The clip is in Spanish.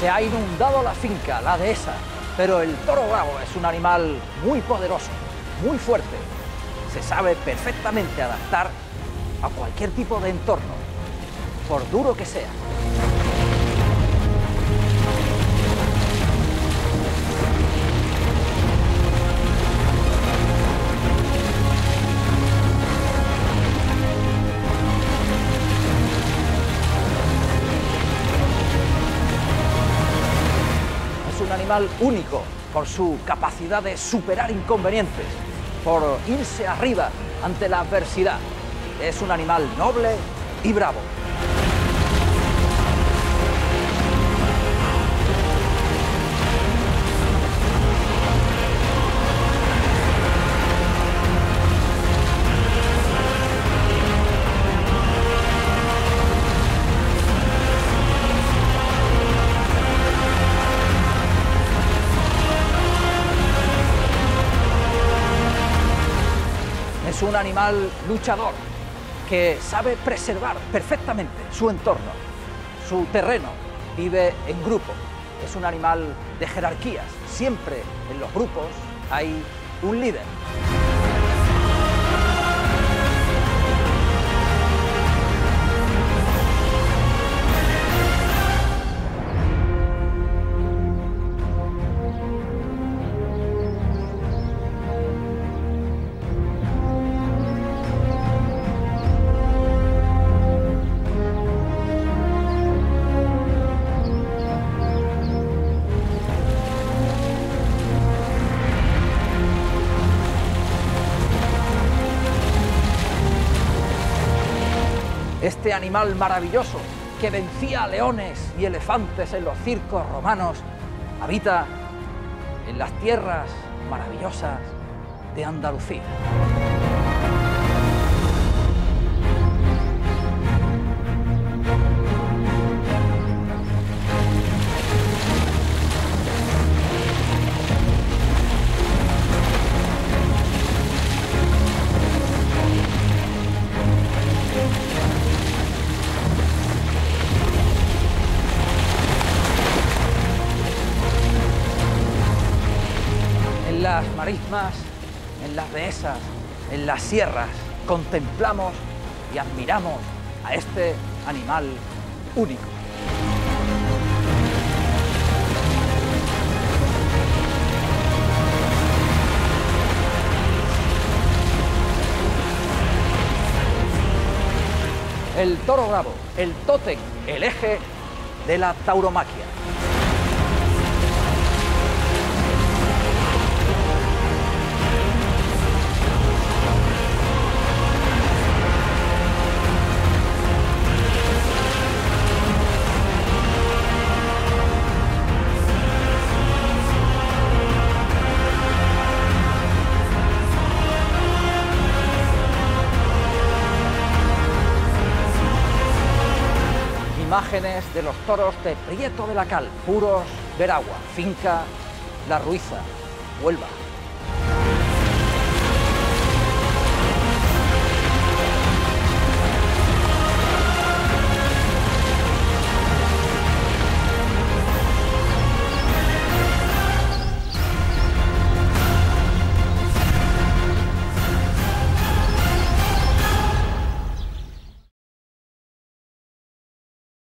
Se ha inundado la finca, la dehesa, pero el toro bravo es un animal muy poderoso, muy fuerte. Se sabe perfectamente adaptar a cualquier tipo de entorno, por duro que sea. Un animal único por su capacidad de superar inconvenientes, por irse arriba ante la adversidad. Es un animal noble y bravo. Es un animal luchador que sabe preservar perfectamente su entorno, su terreno, vive en grupo. Es un animal de jerarquías. Siempre en los grupos hay un líder. Este animal maravilloso que vencía a leones y elefantes en los circos romanos habita en las tierras maravillosas de Andalucía. En las dehesas, en las sierras, contemplamos y admiramos a este animal único. El toro bravo, el tótem, el eje de la tauromaquia. Imágenes de los toros de Prieto de la Cal, puros Veragua, finca La Ruiza, Huelva.